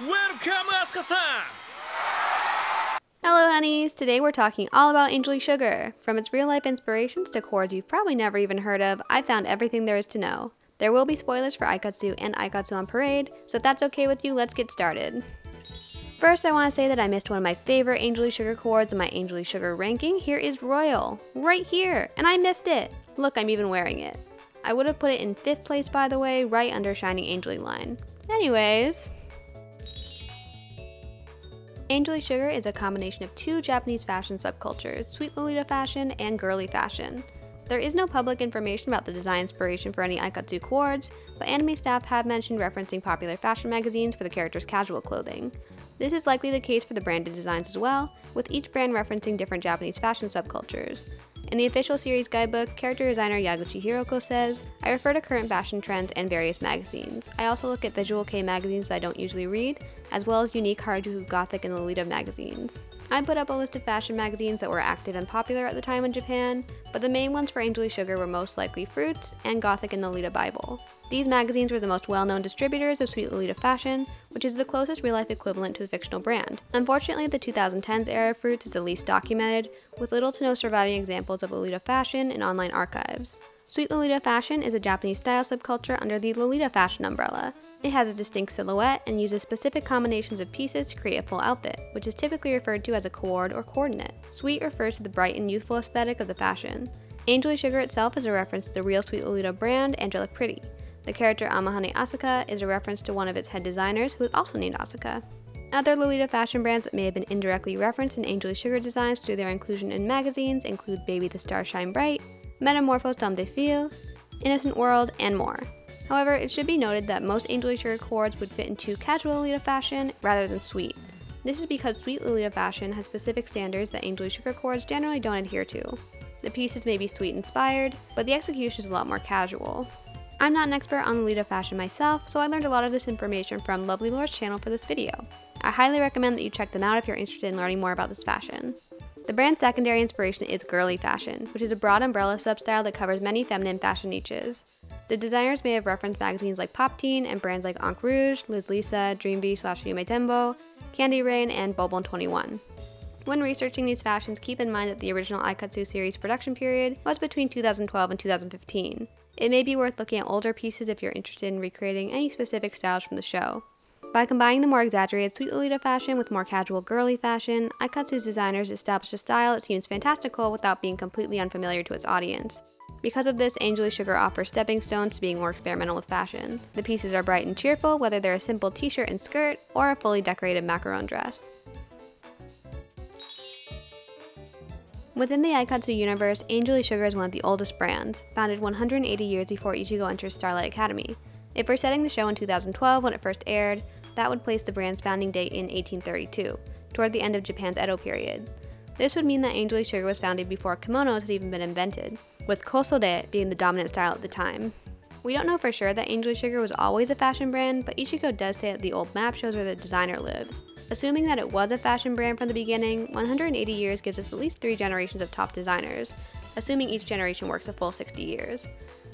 Welcome, Asuka-san! Hello, honeys! Today we're talking all about Angely Sugar. From its real life inspirations to coords you've probably never even heard of, I found everything there is to know. There will be spoilers for Aikatsu and Aikatsu on Parade, so if that's okay with you, let's get started. First, I want to say that I missed one of my favorite Angely Sugar coords in my Angely Sugar ranking. Here is Royal, right here, and I missed it. Look, I'm even wearing it. I would have put it in 5th place by the way, right under Shining Angel line. Anyways, Angely Sugar is a combination of two Japanese fashion subcultures, Sweet Lolita fashion and girly fashion. There is no public information about the design inspiration for any Aikatsu coords, but anime staff have mentioned referencing popular fashion magazines for the character's casual clothing. This is likely the case for the branded designs as well, with each brand referencing different Japanese fashion subcultures. In the official series guidebook, character designer Yaguchi Hiroko says, I refer to current fashion trends and various magazines. I also look at visual kei magazines that I don't usually read, as well as unique Harajuku Gothic and Lolita magazines. I put up a list of fashion magazines that were active and popular at the time in Japan, but the main ones for Angely Sugar were most likely Fruits and Gothic and Lolita Bible. These magazines were the most well-known distributors of Sweet Lolita fashion, which is the closest real-life equivalent to the fictional brand. Unfortunately, the 2010s era of Fruits is the least documented, with little to no surviving examples of Lolita fashion in online archives. Sweet Lolita fashion is a Japanese style subculture under the Lolita fashion umbrella. It has a distinct silhouette and uses specific combinations of pieces to create a full outfit, which is typically referred to as a coord or coordinate. Sweet refers to the bright and youthful aesthetic of the fashion. Angely Sugar itself is a reference to the real Sweet Lolita brand, Angelic Pretty. The character Amahane Asuka is a reference to one of its head designers, who is also named Asuka. Other Lolita fashion brands that may have been indirectly referenced in Angely Sugar designs through their inclusion in magazines include Baby the Star Shine Bright, Metamorphose temps de fille, Innocent World, and more. However, it should be noted that most Angely Sugar coords would fit into casual Lolita fashion rather than sweet. This is because sweet Lolita fashion has specific standards that Angely Sugar coords generally don't adhere to. The pieces may be sweet inspired, but the execution is a lot more casual. I'm not an expert on Lolita fashion myself, so I learned a lot of this information from Lovely Lore's channel for this video. I highly recommend that you check them out if you're interested in learning more about this fashion. The brand's secondary inspiration is girly fashion, which is a broad umbrella substyle that covers many feminine fashion niches. The designers may have referenced magazines like Pop Teen and brands like Encre Rouge, Liz Lisa, Dreamvee slash Yume Tembo, Candy Rain, and Bobon 21. When researching these fashions, keep in mind that the original Aikatsu series production period was between 2012 and 2015. It may be worth looking at older pieces if you're interested in recreating any specific styles from the show. By combining the more exaggerated Sweet Lolita fashion with more casual girly fashion, Aikatsu's designers established a style that seems fantastical without being completely unfamiliar to its audience. Because of this, Angely Sugar offers stepping stones to being more experimental with fashion. The pieces are bright and cheerful, whether they're a simple t-shirt and skirt or a fully decorated macaron dress. Within the Aikatsu universe, Angely Sugar is one of the oldest brands, founded 180 years before Ichigo enters Starlight Academy. If we're setting the show in 2012 when it first aired, that would place the brand's founding date in 1832, toward the end of Japan's Edo period. This would mean that Angely Sugar was founded before kimonos had even been invented, with kosode being the dominant style at the time. We don't know for sure that Angely Sugar was always a fashion brand, but Ichigo does say that the old map shows where the designer lives. Assuming that it was a fashion brand from the beginning, 180 years gives us at least three generations of top designers, assuming each generation works a full 60 years.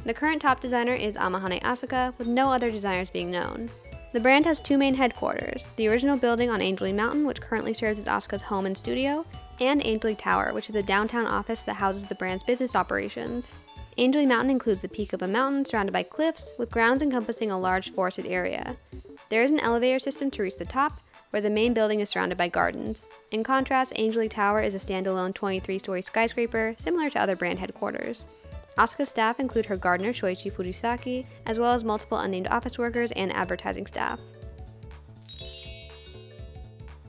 The current top designer is Amahane Asuka, with no other designers being known. The brand has two main headquarters, the original building on Angely Mountain, which currently serves as Asuka's home and studio, and Angely Tower, which is the downtown office that houses the brand's business operations. Angely Mountain includes the peak of a mountain surrounded by cliffs, with grounds encompassing a large forested area. There is an elevator system to reach the top, where the main building is surrounded by gardens. In contrast, Angely Tower is a standalone 23 story skyscraper, similar to other brand headquarters. Asuka's staff include her gardener Shoichi Fujisaki, as well as multiple unnamed office workers and advertising staff.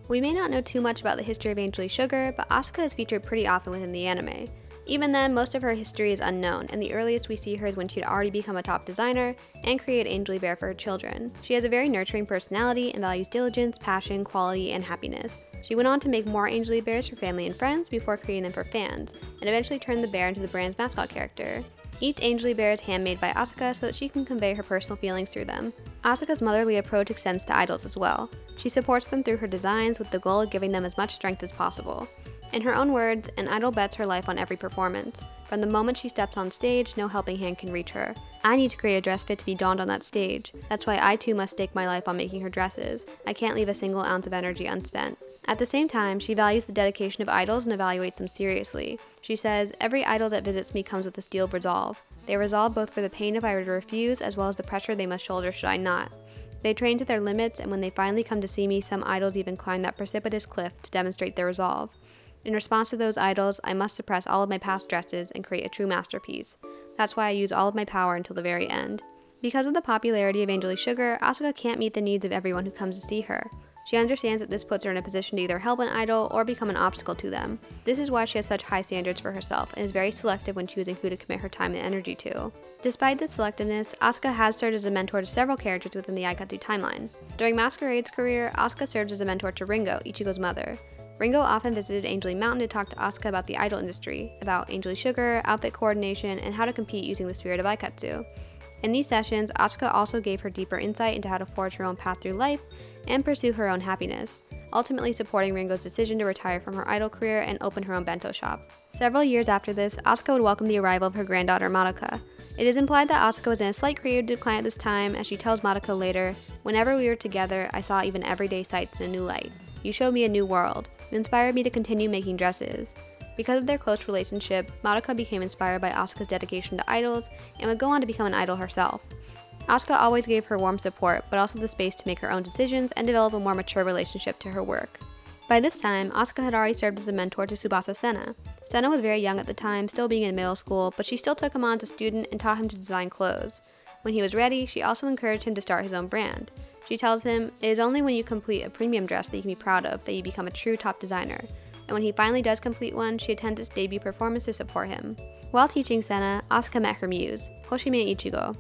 We may not know too much about the history of Angely Sugar, but Asuka is featured pretty often within the anime. Even then, most of her history is unknown, and the earliest we see her is when she'd already become a top designer and create Angely Bear for her children. She has a very nurturing personality and values diligence, passion, quality, and happiness. She went on to make more Angely Bears for family and friends before creating them for fans, and eventually turned the bear into the brand's mascot character. Each Angely Bear is handmade by Asuka so that she can convey her personal feelings through them. Asuka's motherly approach extends to idols as well. She supports them through her designs with the goal of giving them as much strength as possible. In her own words, an idol bets her life on every performance. From the moment she steps on stage, no helping hand can reach her. I need to create a dress fit to be donned on that stage. That's why I too must stake my life on making her dresses. I can't leave a single ounce of energy unspent. At the same time, she values the dedication of idols and evaluates them seriously. She says, Every idol that visits me comes with a steel resolve. They resolve both for the pain if I were to refuse, as well as the pressure they must shoulder should I not. They train to their limits, and when they finally come to see me, some idols even climb that precipitous cliff to demonstrate their resolve. In response to those idols, I must suppress all of my past dresses and create a true masterpiece. That's why I use all of my power until the very end. Because of the popularity of Angely Sugar, Asuka can't meet the needs of everyone who comes to see her. She understands that this puts her in a position to either help an idol or become an obstacle to them. This is why she has such high standards for herself and is very selective when choosing who to commit her time and energy to. Despite this selectiveness, Asuka has served as a mentor to several characters within the Aikatsu timeline. During Masquerade's career, Asuka serves as a mentor to Ringo, Ichigo's mother. Ringo often visited Angely Mountain to talk to Asuka about the idol industry, about Angely Sugar, outfit coordination, and how to compete using the spirit of Aikatsu. In these sessions, Asuka also gave her deeper insight into how to forge her own path through life and pursue her own happiness, ultimately supporting Ringo's decision to retire from her idol career and open her own bento shop. Several years after this, Asuka would welcome the arrival of her granddaughter Madoka. It is implied that Asuka was in a slight creative decline at this time, as she tells Madoka later, Whenever we were together, I saw even everyday sights in a new light. You showed me a new world. You inspired me to continue making dresses. Because of their close relationship, Madoka became inspired by Asuka's dedication to idols and would go on to become an idol herself. Asuka always gave her warm support, but also the space to make her own decisions and develop a more mature relationship to her work. By this time, Asuka had already served as a mentor to Tsubasa Senna. Senna was very young at the time, still being in middle school, but she still took him on as a student and taught him to design clothes. When he was ready, she also encouraged him to start his own brand. She tells him, It is only when you complete a premium dress that you can be proud of that you become a true top designer. And when he finally does complete one, she attends its debut performance to support him. While teaching Senna, Asuka met her muse, Hoshimiya Ichigo.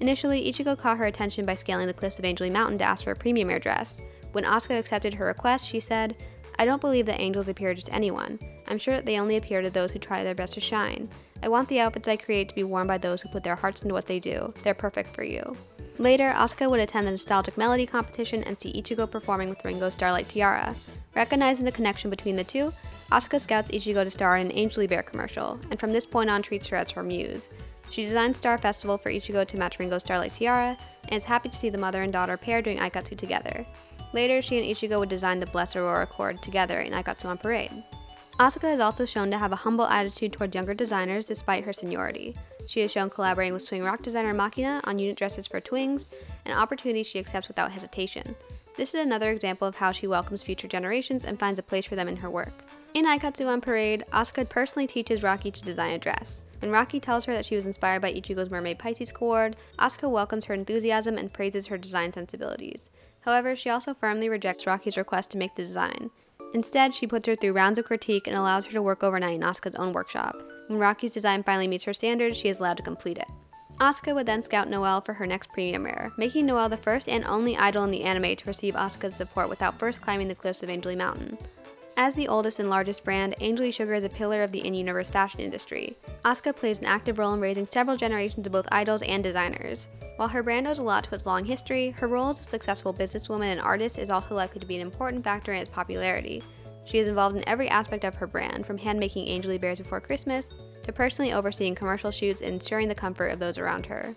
Initially, Ichigo caught her attention by scaling the cliffs of Angely Mountain to ask for a premium rare dress. When Asuka accepted her request, she said, I don't believe that angels appear to just anyone. I'm sure that they only appear to those who try their best to shine. I want the outfits I create to be worn by those who put their hearts into what they do. They're perfect for you. Later, Asuka would attend the Nostalgic Melody competition and see Ichigo performing with Ringo's Starlight Tiara. Recognizing the connection between the two, Asuka scouts Ichigo to star in an Angely Bear commercial, and from this point on treats her as her muse. She designed Star Festival for Ichigo to match Ringo's Starlight Tiara, and is happy to see the mother and daughter pair doing Aikatsu together. Later, she and Ichigo would design the Blessed Aurora coord together in Aikatsu on Parade. Asuka is also shown to have a humble attitude toward younger designers despite her seniority. She is shown collaborating with swing rock designer Makina on unit dresses for Twings, an opportunity she accepts without hesitation. This is another example of how she welcomes future generations and finds a place for them in her work. In Aikatsu on Parade, Asuka personally teaches Raki to design a dress. When Raki tells her that she was inspired by Ichigo's Mermaid Pisces coord, Asuka welcomes her enthusiasm and praises her design sensibilities. However, she also firmly rejects Raki's request to make the design. Instead, she puts her through rounds of critique and allows her to work overnight in Asuka's own workshop. When Raki's design finally meets her standards, she is allowed to complete it. Asuka would then scout Noelle for her next premium rare, making Noelle the first and only idol in the anime to receive Asuka's support without first climbing the cliffs of Angely Mountain. As the oldest and largest brand, Angely Sugar is a pillar of the in-universe fashion industry. Asuka plays an active role in raising several generations of both idols and designers. While her brand owes a lot to its long history, her role as a successful businesswoman and artist is also likely to be an important factor in its popularity. She is involved in every aspect of her brand, from hand-making Angely Bears before Christmas, to personally overseeing commercial shoots and ensuring the comfort of those around her.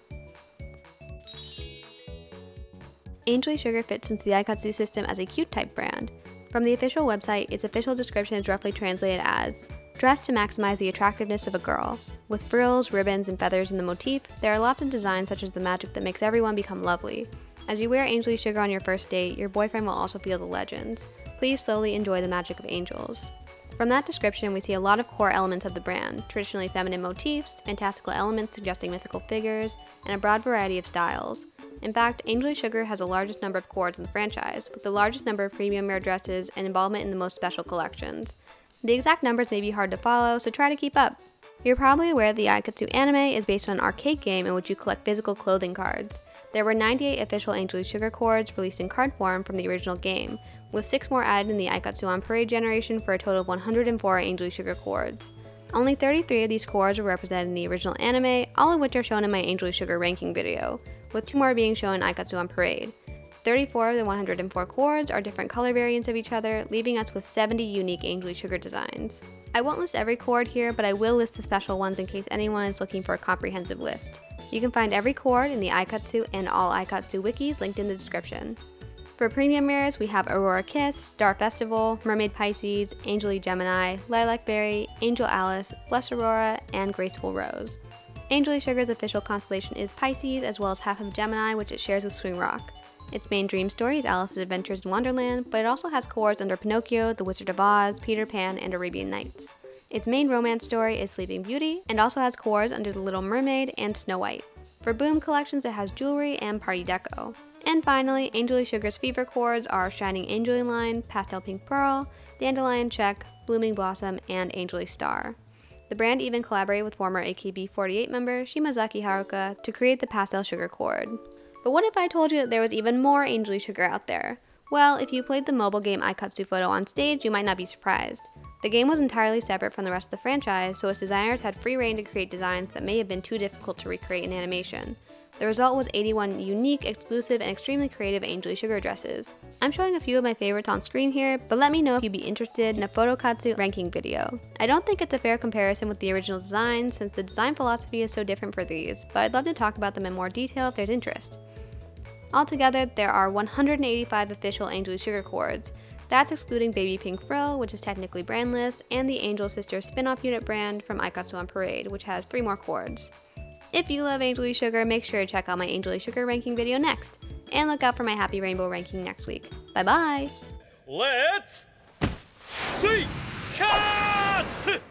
Angely Sugar fits into the Aikatsu system as a cute type brand. From the official website, its official description is roughly translated as dressed to maximize the attractiveness of a girl. With frills, ribbons, and feathers in the motif, there are lots of designs such as the magic that makes everyone become lovely. As you wear Angely Sugar on your first date, your boyfriend will also feel the legends. Please slowly enjoy the magic of angels. From that description, we see a lot of core elements of the brand traditionally feminine motifs, fantastical elements suggesting mythical figures, and a broad variety of styles. In fact, Angely Sugar has the largest number of coords in the franchise, with the largest number of premium rare dresses and involvement in the most special collections. The exact numbers may be hard to follow, so try to keep up. You're probably aware the Aikatsu anime is based on an arcade game in which you collect physical clothing cards. There were 98 official Angely Sugar coords released in card form from the original game, with 6 more added in the Aikatsu on Parade generation for a total of 104 Angely Sugar coords. Only 33 of these coords were represented in the original anime, all of which are shown in my Angely Sugar ranking video, with 2 more being shown Aikatsu on Parade. 34 of the 104 coords are different color variants of each other, leaving us with 70 unique Angely Sugar designs. I won't list every coord here, but I will list the special ones in case anyone is looking for a comprehensive list. You can find every coord in the Aikatsu and all Aikatsu wikis linked in the description. For premium rares, we have Aurora Kiss, Star Festival, Mermaid Pisces, Angely Gemini, Lilac Berry, Angel Alice, Blessed Aurora, and Graceful Rose. Angely Sugar's official constellation is Pisces, as well as half of Gemini, which it shares with Swing Rock. Its main dream story is Alice's adventures in Wonderland, but it also has coords under Pinocchio, The Wizard of Oz, Peter Pan, and Arabian Nights. Its main romance story is Sleeping Beauty, and also has coords under The Little Mermaid and Snow White. For Boom collections, it has jewelry and party deco. And finally, Angely Sugar's fever coords are Shining Angeline, Line, Pastel Pink Pearl, Dandelion Check, Blooming Blossom, and Angely Star. The brand even collaborated with former AKB48 member Shimazaki Haruka to create the pastel sugar coord. But what if I told you that there was even more Angely Sugar out there? Well, if you played the mobile game Aikatsu Photo on stage, you might not be surprised. The game was entirely separate from the rest of the franchise, so its designers had free reign to create designs that may have been too difficult to recreate in animation. The result was 81 unique, exclusive, and extremely creative Angely Sugar dresses. I'm showing a few of my favorites on screen here, but let me know if you'd be interested in a Photokatsu ranking video. I don't think it's a fair comparison with the original design since the design philosophy is so different for these, but I'd love to talk about them in more detail if there's interest. Altogether, there are 185 official Angely Sugar coords. That's excluding Baby Pink Frill, which is technically brandless, and the Angel Sister spin-off unit brand from Aikatsu on Parade, which has three more coords. If you love Angely Sugar, make sure to check out my Angely Sugar ranking video next, and look out for my Happy Rainbow ranking next week. Bye bye! Let's see! Cut!